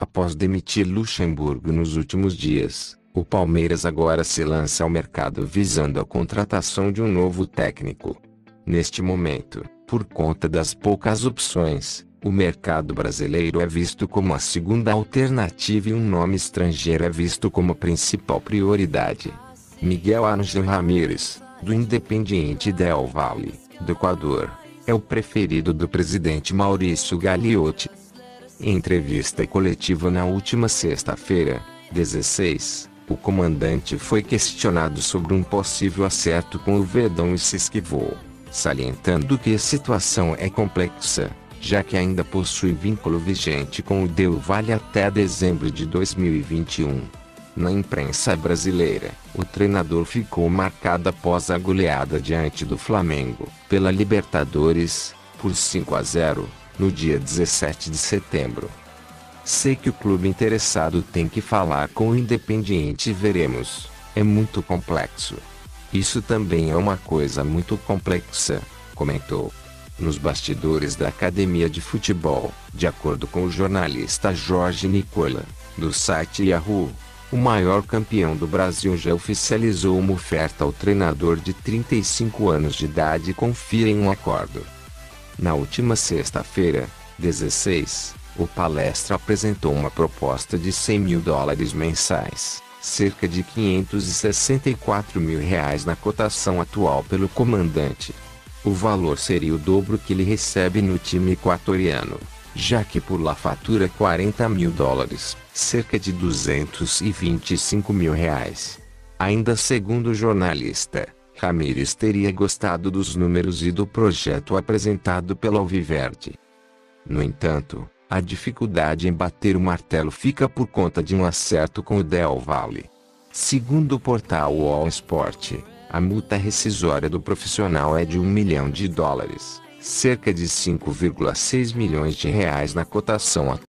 Após demitir Luxemburgo nos últimos dias, o Palmeiras agora se lança ao mercado visando a contratação de um novo técnico. Neste momento, por conta das poucas opções, o mercado brasileiro é visto como a segunda alternativa e um nome estrangeiro é visto como a principal prioridade. Miguel Ángel Ramírez, do Independiente Del Valle, do Equador, é o preferido do presidente Maurício Gagliotti. Em entrevista coletiva na última sexta-feira, 16, o comandante foi questionado sobre um possível acerto com o Verdão e se esquivou, salientando que a situação é complexa, já que ainda possui vínculo vigente com o Del Valle até dezembro de 2021. Na imprensa brasileira, o treinador ficou marcado após a goleada diante do Flamengo, pela Libertadores, por 5 a 0, no dia 17 de setembro. Sei que o clube interessado tem que falar com o Independiente e veremos. É muito complexo. Isso também é uma coisa muito complexa, comentou. Nos bastidores da academia de futebol, de acordo com o jornalista Jorge Nicola, do site Yahoo, o maior campeão do Brasil já oficializou uma oferta ao treinador de 35 anos de idade e confia em um acordo. Na última sexta-feira, 16, o palestra apresentou uma proposta de 100 mil dólares mensais, cerca de 564 mil reais na cotação atual pelo comandante. O valor seria o dobro que ele recebe no time equatoriano, já que por lá fatura 40 mil dólares cerca de 225 mil reais. Ainda segundo o jornalista, Ramírez teria gostado dos números e do projeto apresentado pelo Alviverde. No entanto, a dificuldade em bater o martelo fica por conta de um acerto com o Del Valle. Segundo o portal Wall Sport, a multa rescisória do profissional é de 1 milhão de dólares, cerca de 5,6 milhões de reais na cotação atual.